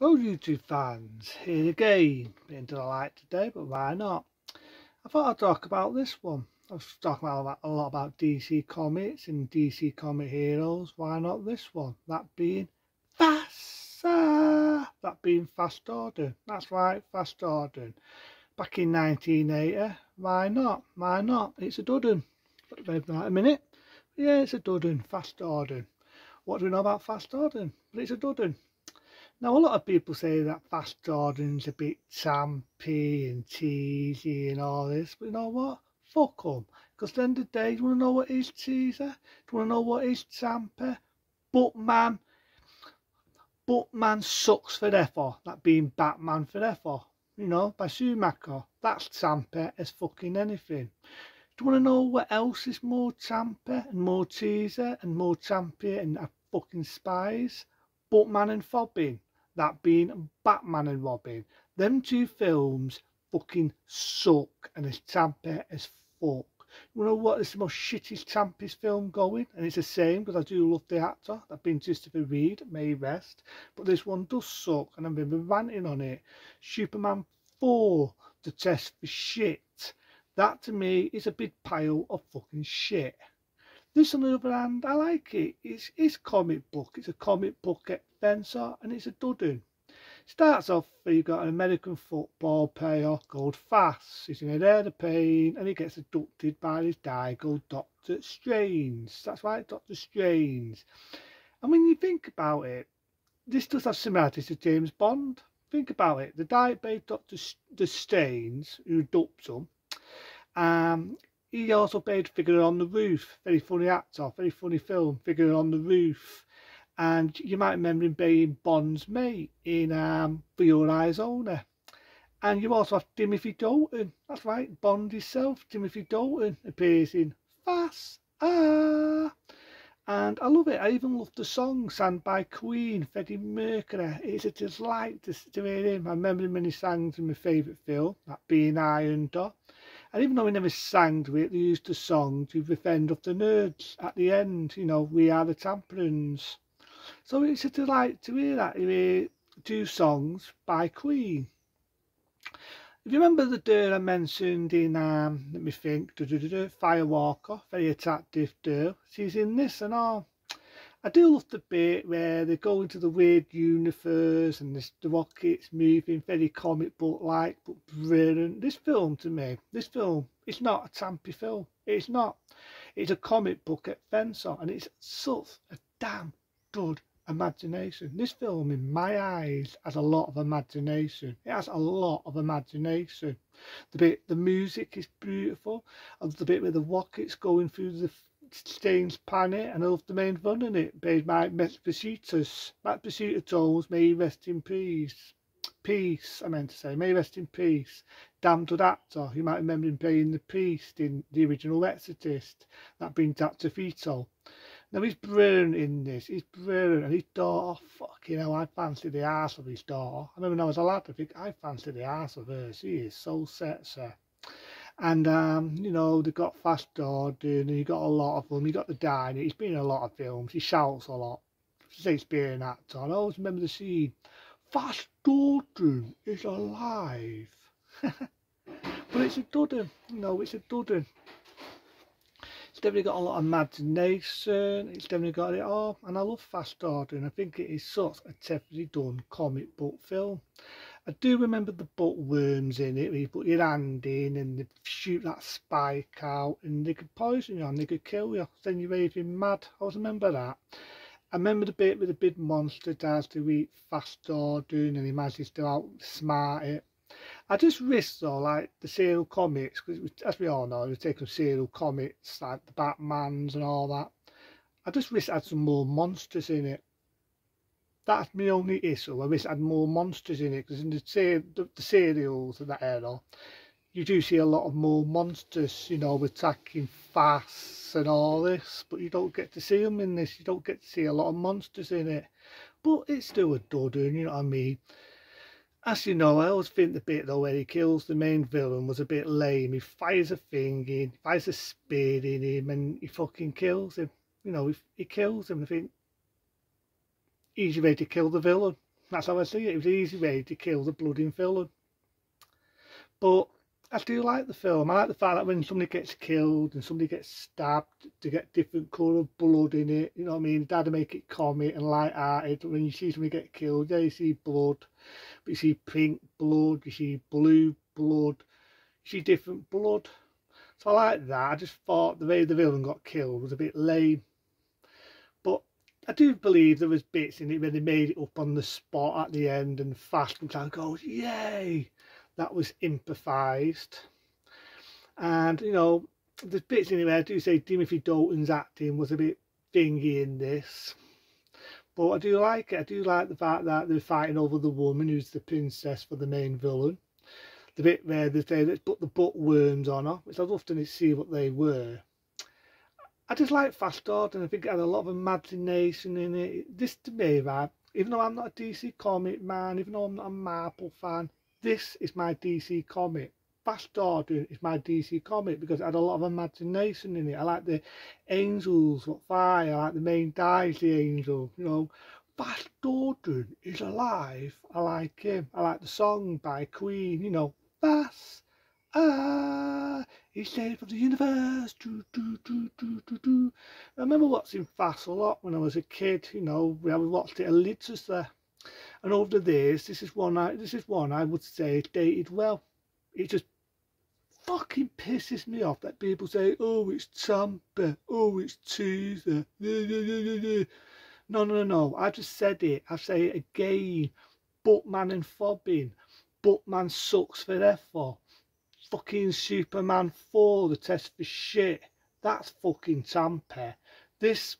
Hello YouTube fans, here again, been to the light today, but why not? I thought I'd talk about this one. I was talking about a lot about DC Comics and DC Comic Heroes, why not this one? That being Fast, that being Fast Order, that's right, Fast Order. Back in 1980, why not? Why not? It's a dudden. Not a minute. Yeah, it's a dudden, Fast Order. What do we know about Fast Order? But it's a dudden. Now, a lot of people say that Fast Order's a bit champy and cheesy and all this, but you know what? Fuck them. Because at the end of the day, do you want to know what is cheesy? Do you want to know what is champy? Batman. Batman sucks for forever. That being Batman for forever. You know, by Schumacher. That's champy as fucking anything. Do you want to know what else is more champy and more cheesy and more champy and a fucking spies? Batman and Robin that being Batman and Robin. Them two films fucking suck and as champy as fuck. You know what? It's the most shittiest, champiest film going, and it's the same because I do love the actor. That being Christopher Reeve, may rest, but this one does suck, and I've been ranting on it. Superman 4, the test for shit. That to me is a big pile of fucking shit. This, on the other hand, I like it. It's, it's comic book. It's a comic book adventure, and it's a dudding. Starts off, you've got an American football player called Fast. He's in a of pain, and he gets abducted by this guy called Doctor Strange. That's right, Doctor Strange. And when you think about it, this does have similarities to James Bond. Think about it. The guy played Doctor Strange, who duped him, um, he also played Fiddler on the Roof, very funny actor, very funny film, Fiddler on the Roof. And you might remember him being Bond's mate in um, For Your Eyes Only. And you also have Timothy Dalton, that's right, Bond himself, Timothy Dalton, appears in Fast. Ah! And I love it. I even love the song sang by Queen, Freddie Mercury. It's a delight to, to hear him. I remember him when he sang in my favourite film, that being Iron Dog. And even though we never sang they used the song to defend of the nerds at the end. You know, we are the champions. So it's a delight to hear that. You hear two songs by Queen. If you remember the girl I mentioned in, um, let me think, Firewalker, very attractive girl, she's in this and all. I do love the bit where they go into the weird universe and the, the rockets moving, very comic book like, but brilliant. This film to me, this film, it's not a champy film. It's not. It's a comic book adventure and it's such a damn good imagination. This film, in my eyes, has a lot of imagination. It has a lot of imagination. The bit, the music is beautiful. And the bit where the rockets going through the Stains Planet and love the main villain in it, Matt Basitas. Matt Basitas may rest in peace. Peace, I meant to say, may rest in peace. Damned good actor. You might remember him playing the priest in the original Exorcist, that being Dr. Fito. Now he's brilliant in this, he's brilliant, and his daughter, fucking hell, I fancy the ass of his daughter. I remember when I was a lad, I think I fancy the ass of her, she is so sexy and um, you know they've got Fast Order and you got a lot of them. You got the Diner. He's been in a lot of films. He shouts a lot. Shakespearean actor. I always remember the scene. Fast Order is alive. but it's a dudden. Know, it's a dudden. It's definitely got a lot of imagination. It's definitely got it all. And I love Fast Order. And I think it is such a cleverly done comic book film. I do remember the butt worms in it, where you put your hand in and they shoot that spike out and they could poison you and they could kill you, then you're even mad. I always remember that. I remember the bit with the big monster tries to eat fast order and he manages to outsmart it. I just wish though, like the serial comics, because as we all know, we take some serial comics like the Batmans and all that. I just wish had some more monsters in it that's my only issue. I wish I had more monsters in it because in the, the, the serials of that era, you do see a lot of more monsters, you know, attacking fast and all this, but you don't get to see them in this. You don't get to see a lot of monsters in it. But it's still a dud, you know what I mean? As you know, I always think the bit though where he kills the main villain was a bit lame. He fires a thing in, fires a spear in him and he fucking kills him. You know, he, he kills him. I think easy way to kill the villain. That's how I see it. It was an easy way to kill the bloody villain. But I do like the film. I like the fact that when somebody gets killed and somebody gets stabbed, to get different colour of blood in it. You know what I mean? Dad to make it comic and light-hearted. When you see somebody get killed, yeah, you see blood. But you see pink blood, you see blue blood, you see different blood. So I like that. I just thought the way the villain got killed was a bit lame. I do believe there was bits in it where they made it up on the spot at the end and Fast and Clown goes, yay! That was improvised. And, you know, there's bits in it where I do say Timothy Dalton's acting was a bit thingy in this. But I do like it. I do like the fact that they're fighting over the woman who's the princess for the main villain the bit where they say let's put the butt worms on her, which I'd to see what they were. I just like Fast Gordon. I think it had a lot of imagination in it. This to me, right, even though I'm not a DC comic man, even though I'm not a Marvel fan, this is my DC comic. Fast Gordon is my DC comic because it had a lot of imagination in it. I like the angels what fire, I like the main dies the angel, you know. Fast Gordon is alive. I like him. I like the song by Queen, you know, Bass. Ah, he's saved from the universe. Do, do, do, do, do, do. I remember watching Fast a lot when I was a kid. You know, we have watched it a little there. And over the years, this is one I this is one I would say dated well. It just fucking pisses me off that people say, oh, it's Tampa, oh, it's Tuesday. No, no, no, no. I just said it. I say it again. Buttman and Fobbing. Buttman sucks for effort. Fucking Superman 4, the test for shit. That's fucking Tampa. This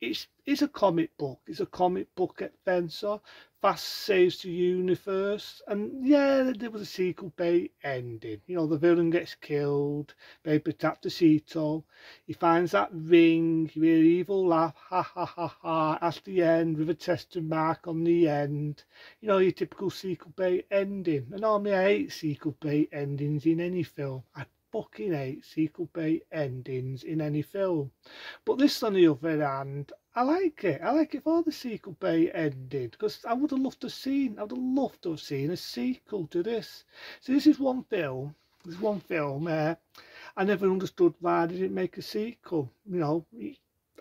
it's it's a comic book. It's a comic book adventure. Fast saves to universe, and yeah, there was a sequel Bay ending. You know, the villain gets killed. Baby tap the Ceto. He finds that ring. You hear evil laugh, ha ha ha ha. At the end, with a testing mark on the end. You know, your typical sequel Bay ending. And normally I hate sequel Bay endings in any film. I fucking hate sequel bait endings in any film. But this, on the other hand, I like it. I like it for the sequel bait ending because I would have loved to have seen. I would have loved to have seen a sequel to this. So this is one film. This one film. Uh, I never understood why they didn't make a sequel. You know,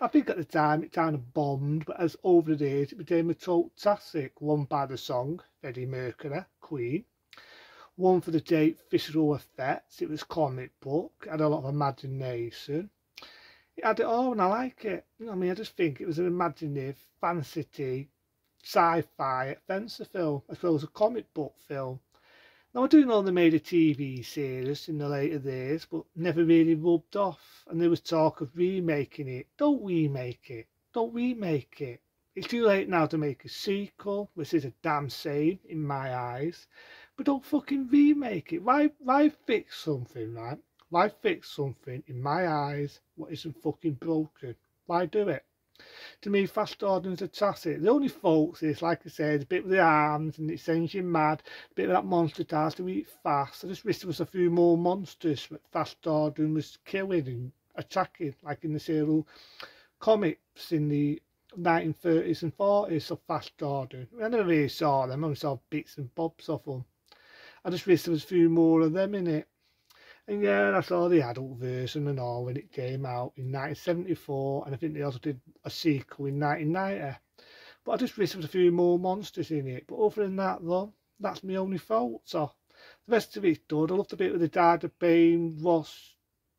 I think at the time it kind of bombed, but as over the years it became a total classic. One by the song Freddie Mercury, Queen one for the date visual effects. It was comic book, had a lot of imagination. It had it all and I like it. You know I mean? I just think it was an imaginative, fantasy, sci-fi adventure film as well as a comic book film. Now I do know they made a TV series in the later days, but never really rubbed off. And there was talk of remaking it. Don't remake it. Don't remake it. It's too late now to make a sequel, which is a damn shame in my eyes. But don't fucking remake it. Why why fix something, right? Why fix something in my eyes what isn't fucking broken? Why do it? To me, Fast Gordon's a classic. The only fault is, like I said, a bit with the arms and it sends you mad. A bit of that monster tries to eat fast. I just wish there was a few more monsters that Fast Gordon was killing and attacking, like in the serial comics in the 1930s and 40s of Fast Gordon. I never really saw them, I only saw bits and bobs of them. I just wish there was a few more of them in it. And yeah, I saw the adult version and all when it came out in 1974, and I think they also did a sequel in 1990. But I just wish there was a few more monsters in it. But other than that, though, that's my only fault. So the rest of it's good. I love the bit with the dad of Bane, Ross,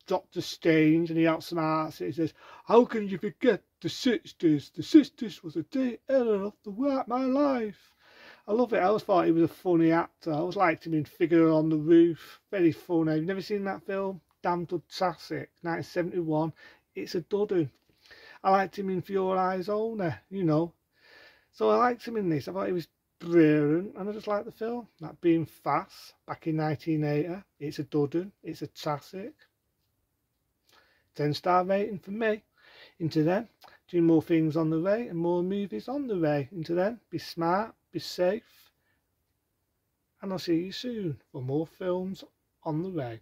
Doctor Strange, and he outsmarts it. He says, How can you forget the sisters? The sisters was a day enough to work my life. I love it. I always thought he was a funny actor. I always liked him in Fiddler on the Roof. Very funny. You've never seen that film? Damn good classic. 1971. It's a dud. I liked him in For Your Eyes Only, you know. So I liked him in this. I thought he was brilliant and I just like the film. That being fast back in 1980. It's a dud. It's a classic. 10 star rating for me. Into then, do more things on the way and more movies on the way. Into then, be smart, be safe, and I'll see you soon for more films on the way.